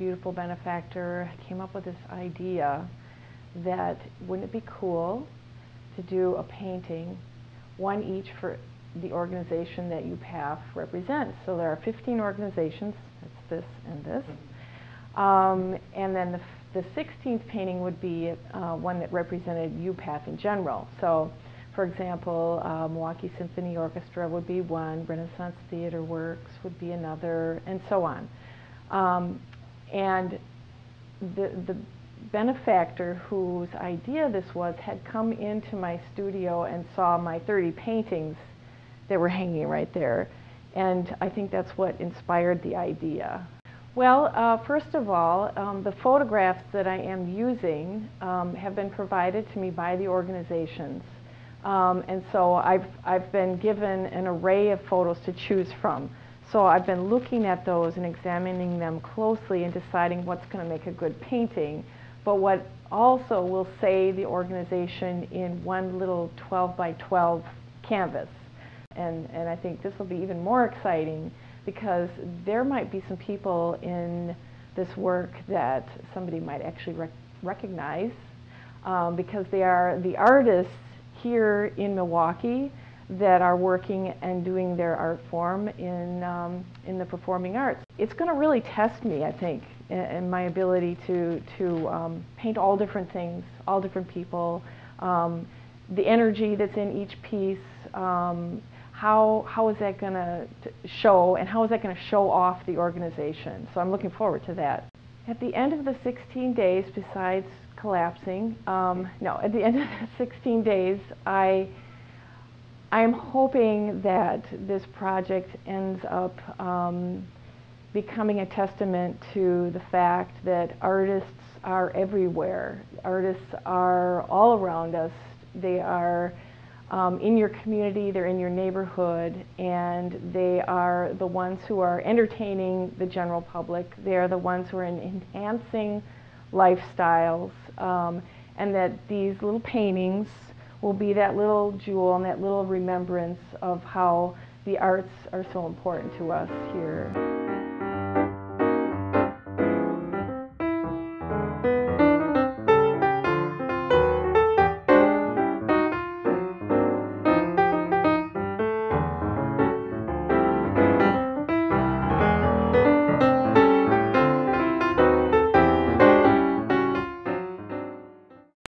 wonderful benefactor came up with this idea that wouldn't it be cool to do a painting, one each for the organization that UPAF represents. So there are 15 organizations, that's this and this. Um, and then the, the 16th painting would be uh, one that represented UPAF in general. So for example, uh, Milwaukee Symphony Orchestra would be one, Renaissance Theater Works would be another, and so on. Um, and the, the benefactor whose idea this was had come into my studio and saw my 30 paintings that were hanging right there. And I think that's what inspired the idea. Well, uh, first of all, um, the photographs that I am using um, have been provided to me by the organizations. Um, and so I've, I've been given an array of photos to choose from. So I've been looking at those and examining them closely and deciding what's going to make a good painting, but what also will say the organization in one little 12 by 12 canvas. And, and I think this will be even more exciting because there might be some people in this work that somebody might actually rec recognize um, because they are the artists here in Milwaukee that are working and doing their art form in, um, in the performing arts. It's going to really test me, I think, in, in my ability to, to um, paint all different things, all different people, um, the energy that's in each piece, um, how, how is that going to show and how is that going to show off the organization. So I'm looking forward to that. At the end of the 16 days, besides collapsing, um, no, at the end of the 16 days, I I'm hoping that this project ends up um, becoming a testament to the fact that artists are everywhere. Artists are all around us. They are um, in your community, they're in your neighborhood, and they are the ones who are entertaining the general public. They are the ones who are enhancing lifestyles, um, and that these little paintings will be that little jewel and that little remembrance of how the arts are so important to us here.